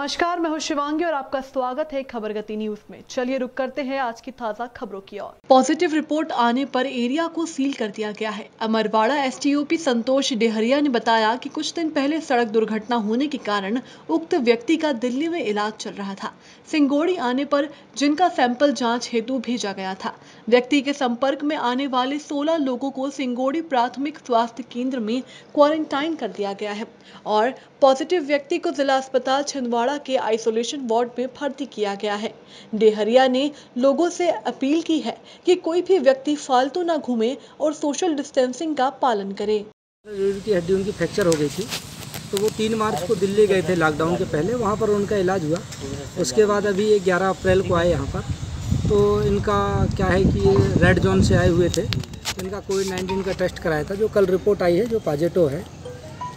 नमस्कार, मैं हूँ शिवांगी और आपका स्वागत है खबर गति न्यूज़ में। चलिए रुक करते हैं आज की ताज़ा खबरों की ओर। पॉजिटिव रिपोर्ट आने पर एरिया को सील कर दिया गया है। अमरवाड़ा एसटीओपी संतोष डेहरिया ने बताया कि कुछ दिन पहले सड़क दुर्घटना होने के कारण उक्त व्यक्ति का दिल्ली में इलाज चल रहा था। सिंगोड़ी आने पर जिनका सैंपल जाँच हेतु भेजा गया था। व्यक्ति के संपर्क में आने वाले 16 लोगों को सिंगोड़ी प्राथमिक स्वास्थ्य केंद्र में क्वारंटाइन कर दिया गया है और पॉजिटिव व्यक्ति को जिला अस्पताल छिंदवाड़ा के आइसोलेशन वार्ड में भर्ती किया गया है। डेहरिया ने लोगों से अपील की है कि कोई भी व्यक्ति फालतू न घूमे और सोशल डिस्टेंसिंग का पालन करे। की हड्डी, उनकी फ्रैक्चर हो गई थी तो वो तीन मार्च को दिल्ली गए थे लॉकडाउन के पहले, वहाँ पर उनका इलाज हुआ। उसके बाद अभी ये ग्यारह अप्रैल को आए यहाँ पर। तो इनका क्या है कि रेड जोन से आए हुए थे। इनका कोविड नाइन्टीन का टेस्ट कराया था, जो कल रिपोर्ट आई है, जो पॉजिटिव है।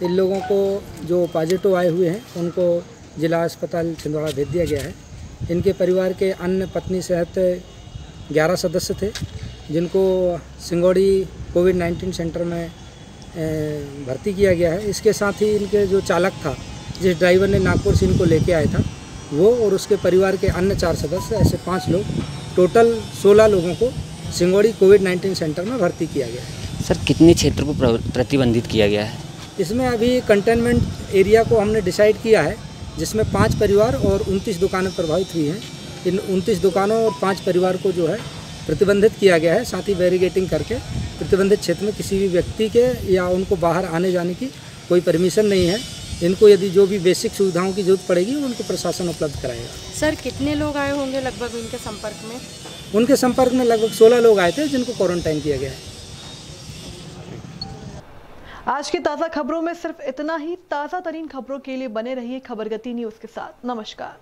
इन लोगों को, जो पॉजिटिव आए हुए हैं, उनको जिला अस्पताल छिंदवाड़ा भेज दिया गया है। इनके परिवार के अन्य पत्नी सहित ग्यारह सदस्य थे जिनको सिंगौड़ी कोविड नाइन्टीन सेंटर में भर्ती किया गया है। इसके साथ ही इनके जो चालक था जिस ड्राइवर ने नागपुर से इनको लेके आया था वो और उसके परिवार के अन्य चार सदस्य ऐसे पाँच लोग टोटल सोलह लोगों को सिंगौड़ी कोविड नाइन्टीन सेंटर में भर्ती किया गया है। सर कितने क्षेत्र को प्रतिबंधित किया गया है? इसमें अभी कंटेनमेंट एरिया को हमने डिसाइड किया है जिसमें पाँच परिवार और उनतीस दुकानें प्रभावित हुई हैं। इन उनतीस दुकानों और पाँच परिवार को जो है प्रतिबंधित किया गया है साथ ही बैरिगेटिंग करके प्रतिबंधित क्षेत्र में किसी भी व्यक्ति के या उनको बाहर आने जाने की कोई परमिशन नहीं है। इनको यदि जो भी बेसिक सुविधाओं की ज़रूरत पड़ेगी उनको प्रशासन उपलब्ध कराएगा। सर कितने लोग आए होंगे लगभग इनके संपर्क में? उनके संपर्क में लगभग सोलह लोग आए थे जिनको क्वारंटाइन किया गया है। आज की ताज़ा खबरों में सिर्फ़ इतना ही। ताज़ा तरीन खबरों के लिए बने रहिए खबरगति न्यूज़ के साथ। नमस्कार।